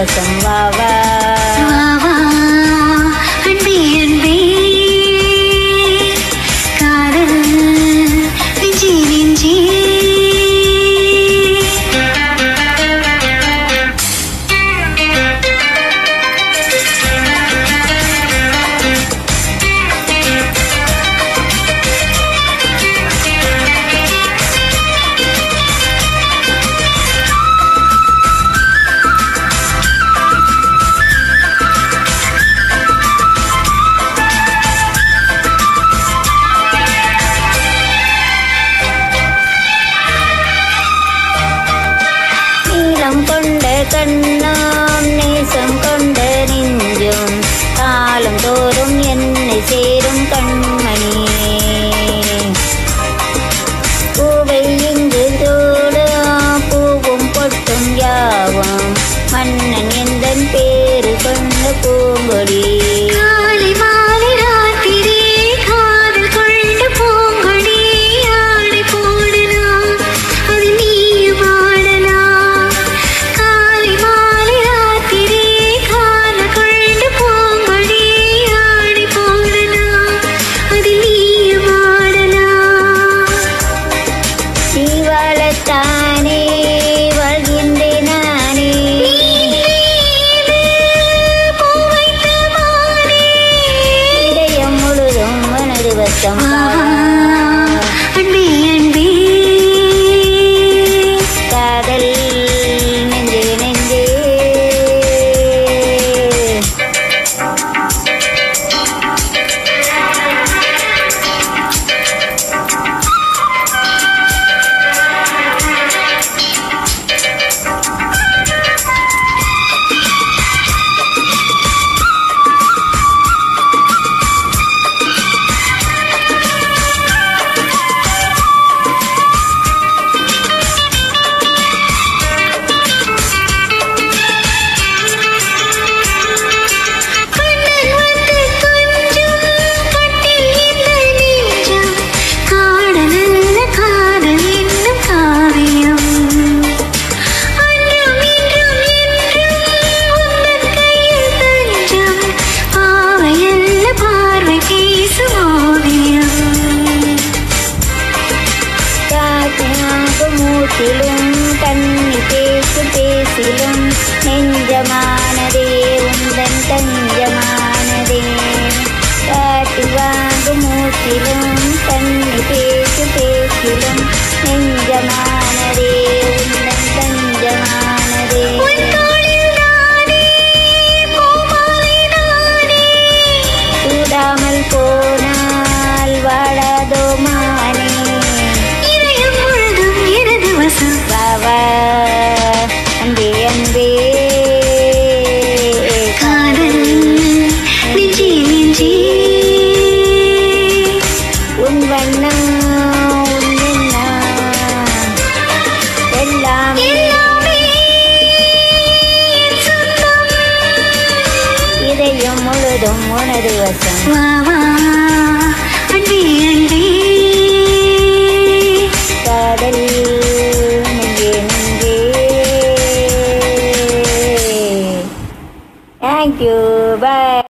with some love. கண்ணாம் நேசம் கொண்ட நெஞ்சும் காலம் தோறும் என்னை சேரும் கண்மணி. பூவை இங்கு தோடு பூவும் பொட்டும் யாவும். மன்னன் எந்த பேரு கொண்ட பூங்கொடி. 啊。பேச்சிலும் கண்ணி பேசு பேசிலும் நெஞ்சமானதே உந்தன் தஞ்சமானதே. காட்டி வாங்கு மூச்சிலும் கண்ணி பேசு பேசிலும் நெஞ்சமான don't wanna do a song.